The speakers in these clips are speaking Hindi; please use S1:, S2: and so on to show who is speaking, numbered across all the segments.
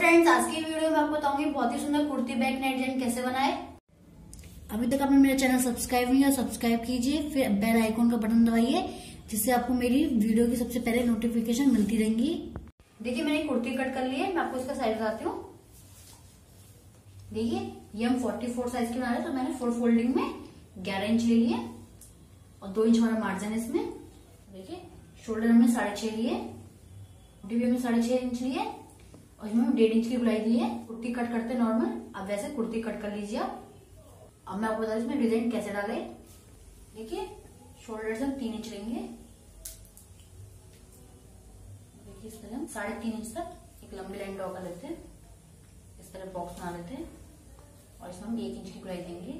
S1: फ्रेंड्स आज की वीडियो में आपको बताऊँगी बहुत ही सुंदर कुर्ती बैक नेट डिज़ाइन कैसे बनाए। अभी तक आपने मेरा चैनल सब्सक्राइब नहीं किया, सब्सक्राइब कीजिए, फिर बेल आइकॉन का बटन दबाइए, जिससे आपको मेरी वीडियो की सबसे पहले नोटिफिकेशन मिलती रहेंगी। देखिए, मैंने कुर्ती कट कर ली है, मैं आपको इसका साइज़ बताती हूँ। देखिए, ये हम 44 साइज़ की बना रहे तो मैंने फोर फोल्डिंग में 11 इंच ले लिए और दो इंच हमारा मार्जिन है इसमें। देखिए शोल्डर हमने साढ़े छह लिए में साढ़े छह इंच लिए और इसमें हम डेढ़ इंच की गुलाई दी है। कुर्ती कट करते नॉर्मल अब वैसे कुर्ती कट कर लीजिए आप। अब मैं आपको बता इसमें डिज़ाइन कैसे डाले। देखिए शोल्डर से हम तीन इंच लेंगे। देखिए, इस तरह हम साढ़े तीन इंच तक एक लंबी लाइन ड्रॉ कर लेते हैं। इस तरह बॉक्स बना लेते हैं। और इसमें हम एक इंच की गुलाई देंगे।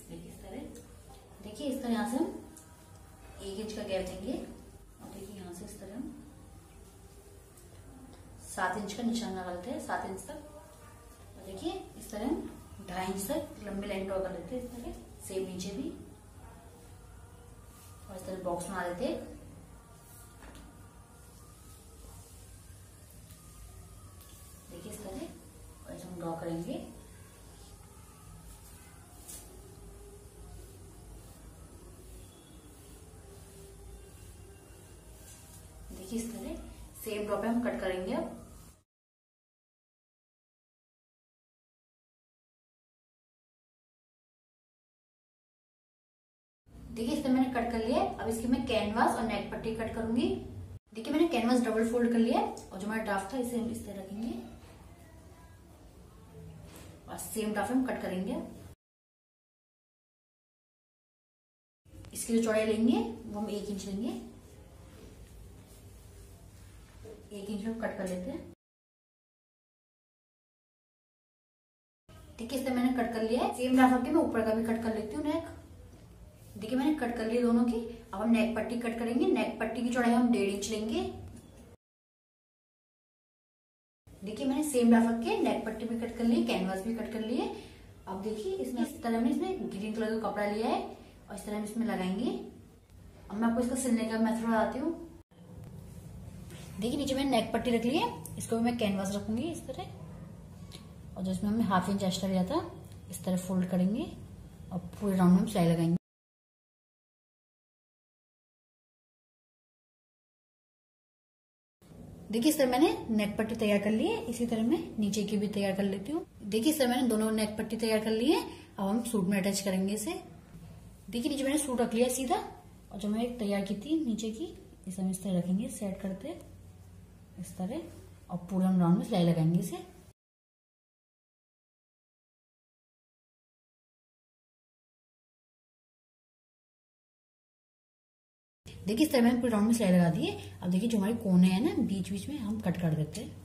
S1: देखिए, इस तरह। देखिए, इस तरह यहाँ से हम एक इंच का गैप देंगे और देखिए यहाँ से इस तरह हम सात इंच का निशान लगाते हैं, सात इंच तक। और देखिए, इस तरह ढाई इंच तक लंबी लाइन ड्रॉ कर लेते हैं, इस तरह। सेम नीचे भी। और इस तरह बॉक्स बना लेते हैं। देखिए इस तरह। और हम ड्रॉ करेंगे। देखिए इस तरह। सेम ड्रॉ पे हम कट करेंगे अब। देखिए, इसमें मैंने कट कर लिया है। अब इसकी मैं कैनवास और नेक पट्टी कट करूँगी। देखिए, मैंने कैनवास डबल फोल्ड कर लिया है और जो हमारा ड्राफ्ट था, इसे हम इस तरह रखेंगे। और सेम ड्राफ्ट हम कट करेंगे। इसकी जो चौड़ाई लेंगे, वो हम एक इंच लेंगे। एक इंच में कट कर लेते हैं। देखिए इस तरह मैंने कट कर लिया है। सेम ड्राफ्ट के मैं ऊपर का भी कट कर लेती हूँ नेक देखिए मैंने कट कर लिया दोनों की, अब हम नेक पट्टी कट करेंगे नेक पट्टी की चौड़ाई हम डेढ़ इंच लेंगे। देखिए मैंने सेम ड्राफ्ट के नेक पट्टी भी कट कर ली कैनवास भी कट कर लिए। अब देखिए इसमें इस तरह में इसमें ग्रीन कलर का कपड़ा लिया है, और इस तरह हम इसमें लगाएँगे। अब मैं आपको इसका सिलने का मेथड बताती हूँ। देखिए नीचे मैंने नेक पट्टी रख ली है, इसको भी मैं कैनवास रखूँगी इस तरह। और जिसमें हमने हाफ़ इंच एक्स्ट्रा लिया था, इस तरह फोल्ड करेंगे, और पूरे राउंड में सिलाई लगाएँगे। देखिए सर, मैंने नेक पट्टी तैयार कर ली है। इसी तरह मैं नीचे की भी तैयार कर लेती हूँ। देखिए सर, मैंने दोनों नेक पट्टी तैयार कर ली है। अब हम सूट में अटैच करेंगे इसे। देखिए, नीचे मैंने सूट रख लिया सीधा। और जो मैंने तैयार की थी नीचे की, इसे हम इस तरह रखेंगे, सेट करते, इस तरह। और पूरे हम राउंड में सिलाई लगाएँगे इसे। देखिए, इस तरह मैंने पूरे राउंड में सिलाई लगा दी है। अब देखिए, जो हमारे कोने हैं ना बीच बीच में हम कट कर देते हैं।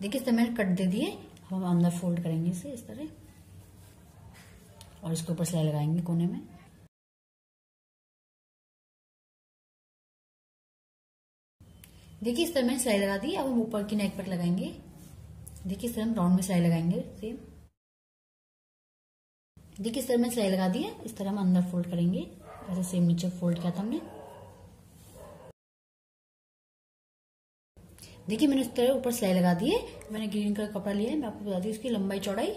S1: देखिए, इस तरह मैंने कट दे दिए हम अंदर फोल्ड करेंगे इसे, इस तरह। और इसके ऊपर सिलाई लगाएँगे कोने में। देखिए, इस तरह मैंने सिलाई लगा दी अब हम ऊपर की नेक पर लगाएँगे। देखिए, इस तरह हम राउंड में सिलाई लगाएँगे सेम देखिए इस तरह मैं सिलाई लगा दी है। इस तरह हम अंदर फोल्ड करेंगे। ऐसे सेम नीचे फोल्ड किया था हमने। देखिए, मैंने इस तरह ऊपर सिलाई लगा दी है। मैंने ग्रीन कलर कपड़ा लिया है। मैं आपको बता दी, इसकी लंबाई चौड़ाई।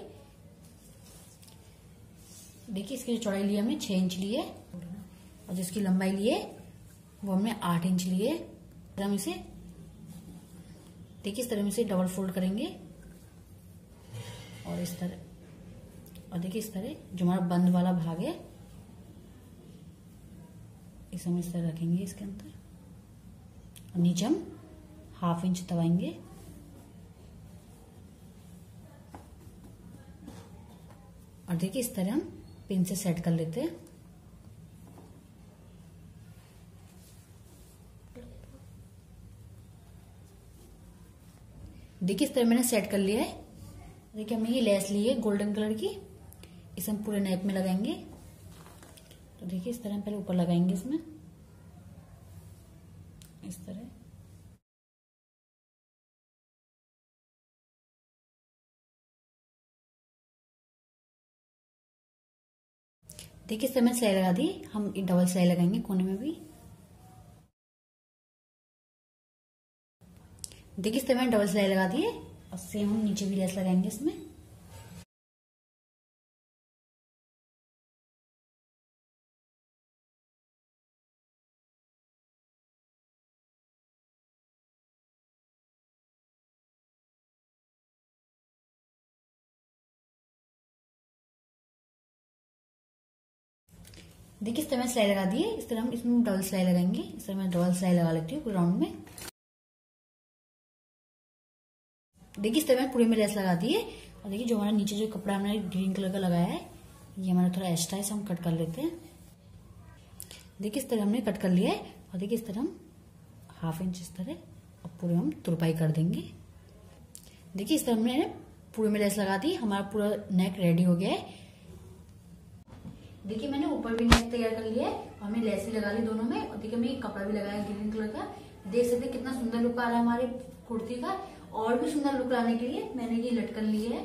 S1: देखिए, इसकी जो चौड़ाई ली हमने छह इंच ली है। और जिसकी लंबाई ली है, वो हमने आठ इंच ली है। हम इसे देखिए, इस तरह में इसे डबल फोल्ड करेंगे। और इस तरह और देखिए इस तरह, जो हमारा बंद वाला भाग है, इसे हम इस तरह रखेंगे इसके अंदर। और नीचे हम हाफ़ इंच दबाएँगे। और देखिए इस तरह हम पिन से सेट कर लेते हैं। देखिए इस तरह मैंने सेट कर लिया है। देखिए हमने ये लेस ली है गोल्डन कलर की। इसे हम पूरे नेक में लगाएँगे। तो देखिए, इस तरह हम पहले ऊपर लगाएँगे इसमें। इस तरह। देखिए, इस सिलाई लगा दी। हम डबल सिलाई लगाएँगे कोने में भी। देखिए, इस तरह डबल सिलाई लगा दी है। और सेम हम नीचे भी लेस लगाएँगे इसमें। देखिए, इस तरह मैं सिलाई लगा दी है इस तरह हम इसमें डबल सिलाई लगाएँगे। इस तरह मैं डबल सिलाई लगा लेती हूँ राउंड में। देखिए, इस तरह मैं पूरे में लेस लगा दी है और देखिए, जो हमारा नीचे जो कपड़ा हमने ग्रीन कलर का लगाया है, ये हमारा थोड़ा एक्स्ट्रा है हम कट कर लेते हैं। देखिए, इस तरह हमने कट कर लिया है। और देखिए, इस तरह हम हाफ़ इंच इस तरह और पूरे हम तुरपाई कर देंगे। देखिए, इस तरह हमने पूरे में लेस लगा दी। हमारा पूरा नेक रेडी हो गया है। देखिए, मैंने ऊपर भी नेक तैयार कर लिया है और हमने लेस भी लगा ली दोनों में। और देखिए, मैं कपड़ा भी लगाया ग्रीन कलर का। देख सकते हैं कितना सुंदर लुक आ रहा है हमारी कुर्ती का। और भी सुंदर लुक लाने के लिए मैंने ये लटकन ली है।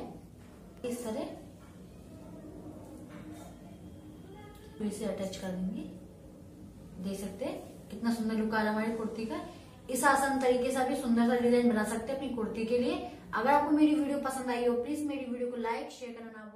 S1: इस तरह। इसे अटैच कर देंगे। देख सकते हैं कितना सुंदर लुक आ रहा है हमारी कुर्ती का। इस आसान तरीके से आप सुंदर सा डिज़ाइन बना सकते हैं अपनी कुर्ती के लिए। अगर आपको मेरी वीडियो पसंद आई हो प्लीज़ मेरी वीडियो को लाइक शेयर करना